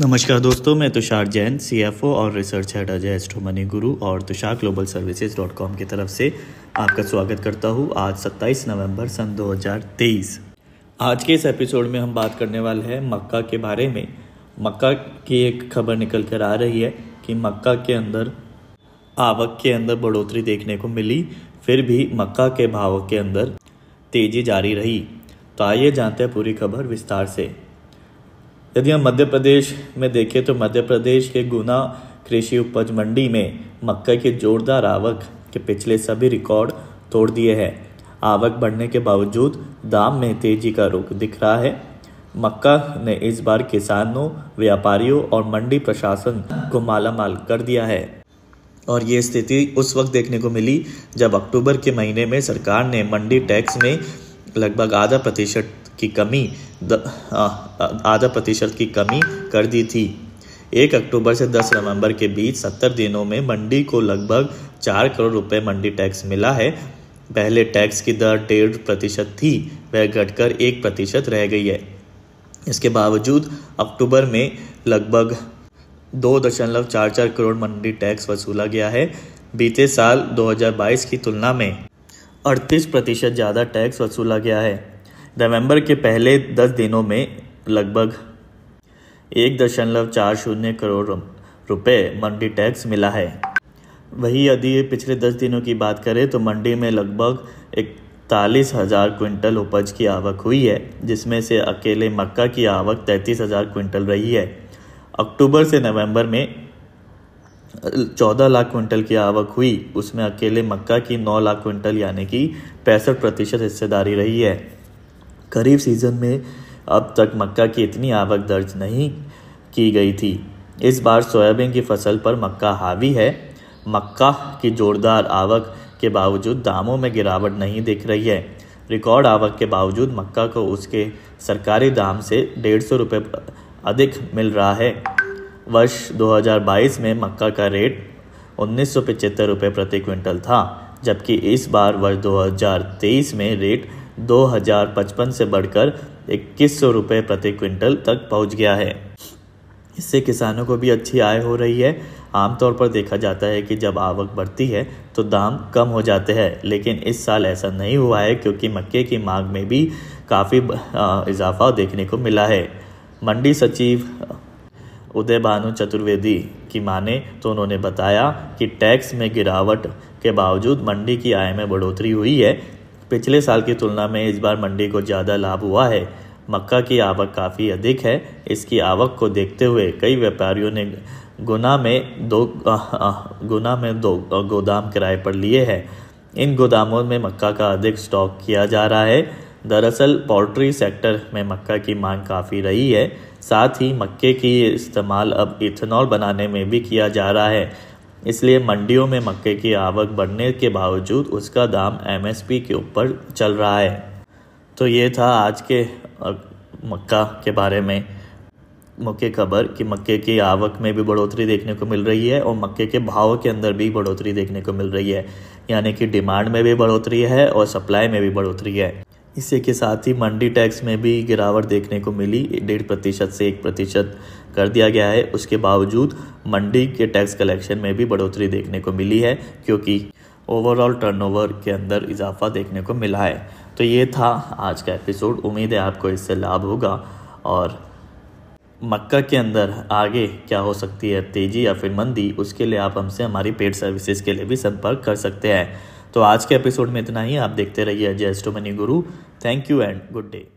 नमस्कार दोस्तों, मैं तुषार जैन सीएफओ और research head Ajay Astro Money Guru और Tushar Global Services dot com की तरफ़ से आपका स्वागत करता हूँ आज 27 नवंबर सन 2023 आज के इस एपिसोड में हम बात करने वाले हैं मक्का के बारे में। मक्का की एक खबर निकल कर आ रही है कि मक्का के अंदर, आवक के अंदर बढ़ोतरी देखने को मिली, फिर भी मक्का के भाव के अंदर तेज़ी जारी रही। तो आइए जानते हैं पूरी खबर विस्तार से। यदि हम मध्य प्रदेश में देखें तो मध्य प्रदेश के गुना कृषि उपज मंडी में मक्का की जोरदार आवक के पिछले सभी रिकॉर्ड तोड़ दिए हैं। आवक बढ़ने के बावजूद दाम में तेज़ी का रुख दिख रहा है। मक्का ने इस बार किसानों, व्यापारियों और मंडी प्रशासन को मालामाल कर दिया है। और ये स्थिति उस वक्त देखने को मिली जब अक्टूबर के महीने में सरकार ने मंडी टैक्स में लगभग आधा प्रतिशत की कमी आधा प्रतिशत की कमी कर दी थी। एक अक्टूबर से 10 नवंबर के बीच 70 दिनों में मंडी को लगभग चार करोड़ रुपए मंडी टैक्स मिला है। पहले टैक्स की दर डेढ़ प्रतिशत थी, वह घटकर एक प्रतिशत रह गई है। इसके बावजूद अक्टूबर में लगभग दो दशमलव चार चार करोड़ मंडी टैक्स वसूला गया है। बीते साल 2022 की तुलना में 38 प्रतिशत ज़्यादा टैक्स वसूला गया है। नवंबर के पहले दस दिनों में लगभग एक दशमलव चार शून्य करोड़ रुपए मंडी टैक्स मिला है। वही यदि पिछले दस दिनों की बात करें तो मंडी में लगभग इकतालीस हज़ार क्विंटल उपज की आवक हुई है, जिसमें से अकेले मक्का की आवक तैंतीस हज़ार क्विंटल रही है। अक्टूबर से नवंबर में चौदह लाख क्विंटल की आवक हुई, उसमें अकेले मक्का की नौ लाख क्विंटल यानी कि पैंसठ प्रतिशत हिस्सेदारी रही है। खरीफ सीज़न में अब तक मक्का की इतनी आवक दर्ज नहीं की गई थी। इस बार सोयाबीन की फ़सल पर मक्का हावी है। मक्का की जोरदार आवक के बावजूद दामों में गिरावट नहीं दिख रही है। रिकॉर्ड आवक के बावजूद मक्का को उसके सरकारी दाम से डेढ़ सौ रुपये अधिक मिल रहा है। वर्ष 2022 में मक्का का रेट उन्नीस सौ पचहत्तर रुपये प्रति क्विंटल था, जबकि इस बार वर्ष 2023 में रेट दो हज़ार पचपन से बढ़कर इक्कीस सौ रुपये प्रति क्विंटल तक पहुँच गया है। इससे किसानों को भी अच्छी आय हो रही है। आमतौर पर देखा जाता है कि जब आवक बढ़ती है तो दाम कम हो जाते हैं, लेकिन इस साल ऐसा नहीं हुआ है क्योंकि मक्के की मांग में भी काफ़ी इजाफा देखने को मिला है। मंडी सचिव उदय भानु चतुर्वेदी की माने तो उन्होंने बताया कि टैक्स में गिरावट के बावजूद मंडी की आय में बढ़ोतरी हुई है पिछले साल की तुलना में इस बार मंडी को ज़्यादा लाभ हुआ है। मक्का की आवक काफ़ी अधिक है। इसकी आवक को देखते हुए कई व्यापारियों ने गुना में दो गुना में दो गोदाम किराए पर लिए हैं। इन गोदामों में मक्का का अधिक स्टॉक किया जा रहा है। दरअसल, पोल्ट्री सेक्टर में मक्का की मांग काफ़ी रही है। साथ ही मक्के की इस्तेमाल अब इथेनॉल बनाने में भी किया जा रहा है। इसलिए मंडियों में मक्के की आवक बढ़ने के बावजूद उसका दाम एमएसपी के ऊपर चल रहा है। तो ये था आज के मक्का के बारे में। मुख्य खबर कि मक्के की आवक में भी बढ़ोतरी देखने को मिल रही है और मक्के के भाव के अंदर भी बढ़ोतरी देखने को मिल रही है। यानी कि डिमांड में भी बढ़ोतरी है और सप्लाई में भी बढ़ोतरी है। इसी के साथ ही मंडी टैक्स में भी गिरावट देखने को मिली। डेढ़ प्रतिशत से एक प्रतिशत कर दिया गया है। उसके बावजूद मंडी के टैक्स कलेक्शन में भी बढ़ोतरी देखने को मिली है, क्योंकि ओवरऑल टर्नओवर के अंदर इजाफा देखने को मिला है। तो ये था आज का एपिसोड। उम्मीद है आपको इससे लाभ होगा। और मक्का के अंदर आगे क्या हो सकती है? तेज़ी या फिर मंदी? उसके लिए आप हमसे हमारी पेड सर्विसेज़ के लिए भी संपर्क कर सकते हैं। तो आज के एपिसोड में इतना ही। आप देखते रहिए जय Money Guru. Thank you and good day